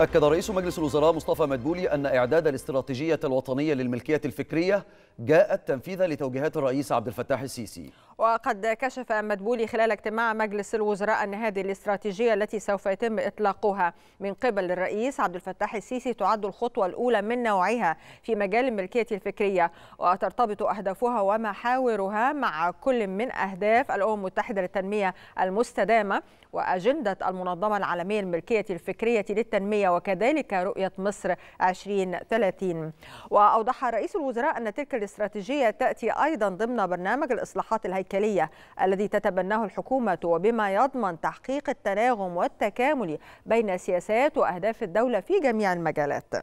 أكد رئيس مجلس الوزراء مصطفى مدبولي أن إعداد الاستراتيجية الوطنية للملكية الفكرية جاءت تنفيذا لتوجيهات الرئيس عبد الفتاح السيسي. وقد كشف مدبولي خلال اجتماع مجلس الوزراء أن هذه الاستراتيجية التي سوف يتم إطلاقها. من قبل الرئيس عبد الفتاح السيسي تعد الخطوة الأولى من نوعها في مجال الملكية الفكرية وترتبط أهدافها ومحاورها مع كل من أهداف الأمم المتحدة للتنمية المستدامة وأجندة المنظمة العالمية للملكية الفكرية للتنمية وكذلك رؤية مصر 2030 وأوضح رئيس الوزراء أن تلك الاستراتيجية تأتي أيضا ضمن برنامج الإصلاحات الهيكلية الذي تتبناه الحكومة وبما يضمن تحقيق التناغم والتكامل بين سياسات وأهداف الدولة في جميع المجالات.